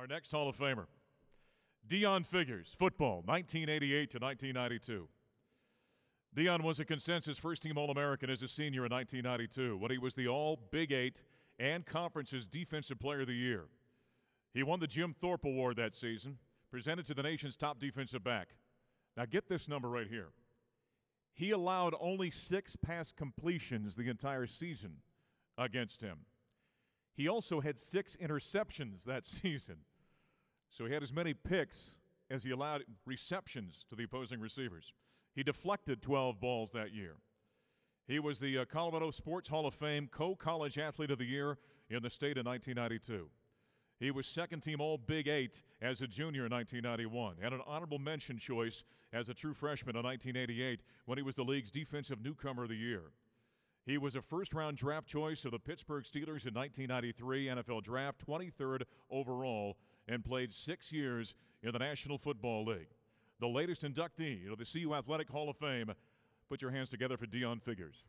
Our next Hall of Famer, Deon Figures, football, 1988 to 1992. Deon was a consensus first team All American as a senior in 1992 when he was the All Big Eight and Conference's Defensive Player of the Year. He won the Jim Thorpe Award that season, presented to the nation's top defensive back. Now, get this number right here. He allowed only six pass completions the entire season against him. He also had six interceptions that season. So he had as many picks as he allowed receptions to the opposing receivers. He deflected 12 balls that year. He was the uh, Colorado Sports Hall of Fame co college athlete of the year in the state in 1992. He was second team All Big Eight as a junior in 1991 and an honorable mention choice as a true freshman in 1988 when he was the league's defensive newcomer of the year. He was a first round draft choice of the Pittsburgh Steelers in 1993 NFL Draft, 23rd overall, and played six years in the National Football League. The latest inductee of the CU Athletic Hall of Fame. Put your hands together for Deon Figures.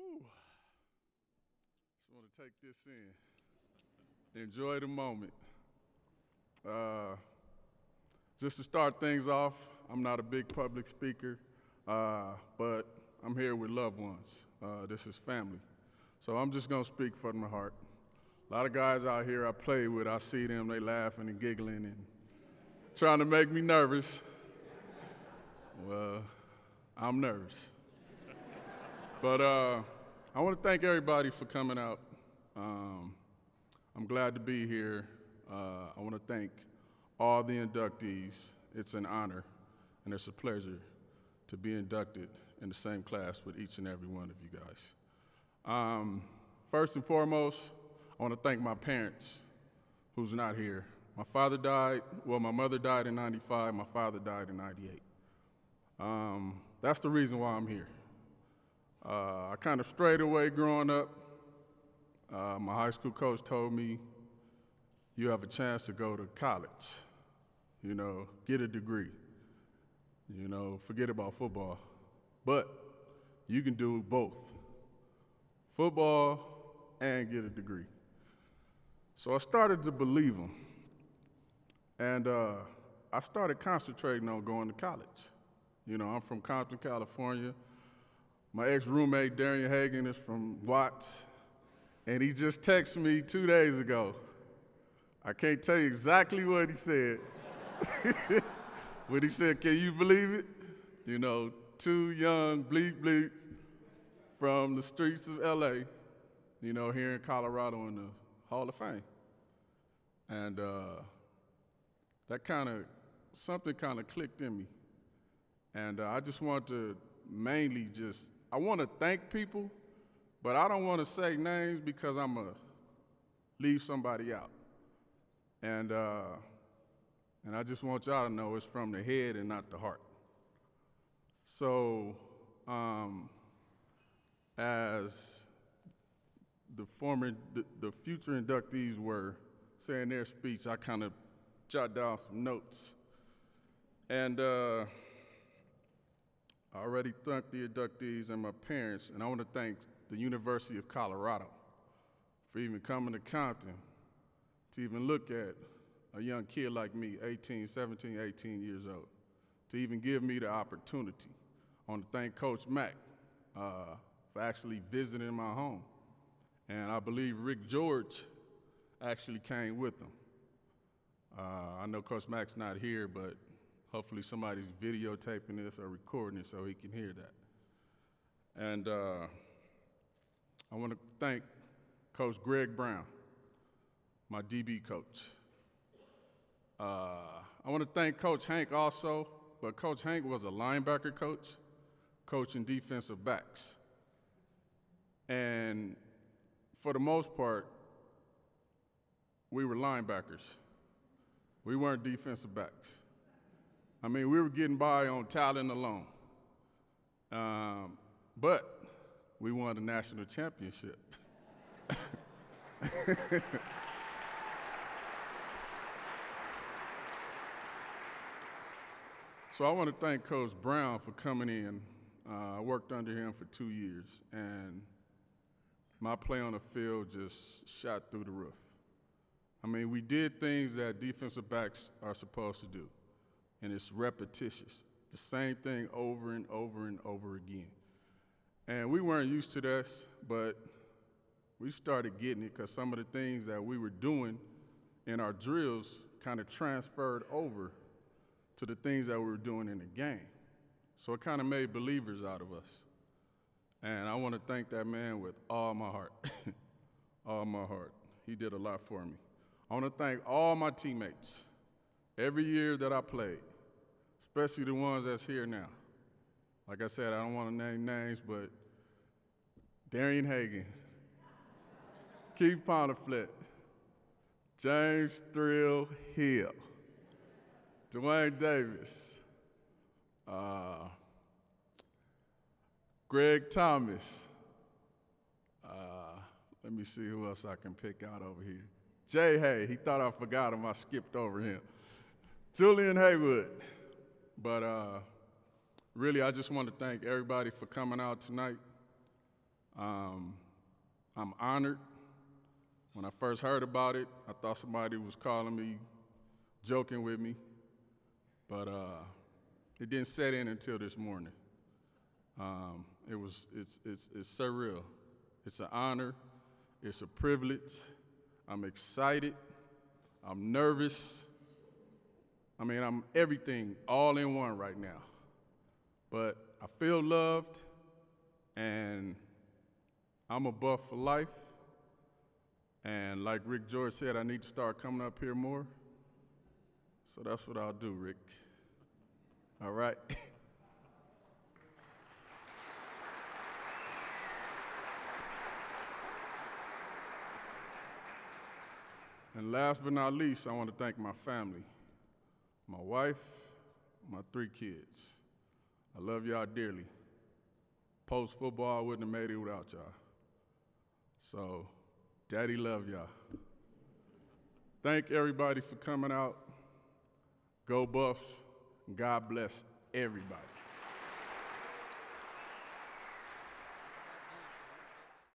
Whew. Just want to take this in. Enjoy the moment. Uh, just to start things off, I'm not a big public speaker, uh, but I'm here with loved ones. Uh, this is family. So I'm just going to speak from my heart. A lot of guys out here I play with, I see them, they laughing and giggling and trying to make me nervous. Well, I'm nervous. But uh, I want to thank everybody for coming out. Um, I'm glad to be here. Uh, I want to thank all the inductees. It's an honor and it's a pleasure to be inducted in the same class with each and every one of you guys. Um, first and foremost, I want to thank my parents who's not here. My father died, well, my mother died in 95, my father died in 98. Um, that's the reason why I'm here. Uh, I kind of strayed away growing up. Uh, my high school coach told me, you have a chance to go to college, you know, get a degree, you know, forget about football. But you can do both football and get a degree. So I started to believe him. And uh, I started concentrating on going to college. You know, I'm from Compton, California. My ex roommate, Darian Hagan, is from Watts, and he just texted me two days ago. I can't tell you exactly what he said. but he said, Can you believe it? You know, two young bleep bleep from the streets of LA, you know, here in Colorado in the Hall of Fame. And uh, that kind of, something kind of clicked in me. And uh, I just want to mainly just I want to thank people, but I don't want to say names because I'm going to leave somebody out. And, uh, and I just want y'all to know it's from the head and not the heart. So, um, as the former, the, the, future inductees were saying their speech, I kind of jotted down some notes. And uh, I already thanked the inductees and my parents, and I want to thank the University of Colorado for even coming to Compton to even look at a young kid like me, 18, 17, 18 years old, to even give me the opportunity. I want to thank Coach Mack uh, for actually visiting my home. And I believe Rick George actually came with them. Uh, I know Coach Mack's not here, but Hopefully somebody's videotaping this or recording it so he can hear that. And uh, I want to thank Coach Greg Brown, my DB coach. Uh, I want to thank Coach Hank also, but Coach Hank was a linebacker coach, coaching defensive backs. And for the most part, we were linebackers. We weren't defensive backs. I mean, we were getting by on talent alone. Um, but we won the national championship. so I want to thank Coach Brown for coming in. Uh, I worked under him for two years, and my play on the field just shot through the roof. I mean, we did things that defensive backs are supposed to do, and it's repetitious. The same thing over and over and over again. And we weren't used to this, but we started getting it because some of the things that we were doing in our drills kind of transferred over to the things that we were doing in the game. So it kind of made believers out of us. And I want to thank that man with all my heart. all my heart. He did a lot for me. I want to thank all my teammates every year that I played, especially the ones that's here now. Like I said, I don't want to name names, but Darian Hagan, Keith Poundaflet, James Thrill Hill, Dwayne Davis, uh, Greg Thomas. Uh, let me see who else I can pick out over here. Jay Hay, he thought I forgot him. I skipped over him. Julian Haywood. But uh, really, I just want to thank everybody for coming out tonight. Um, I'm honored. When I first heard about it, I thought somebody was calling me, joking with me. But uh, it didn't set in until this morning. Um, it was, it's, it's, it's surreal. It's an honor. It's a privilege. I'm excited. I'm nervous. I mean, I'm everything all in one right now. But I feel loved, and I'm a buff for life. And like Rick George said, I need to start coming up here more. So that's what I'll do, Rick. All right? And last but not least, I want to thank my family, my wife, my three kids. I love y'all dearly. Post football, I wouldn't have made it without y'all. So, Daddy love y'all. Thank everybody for coming out. Go Buffs. God bless everybody.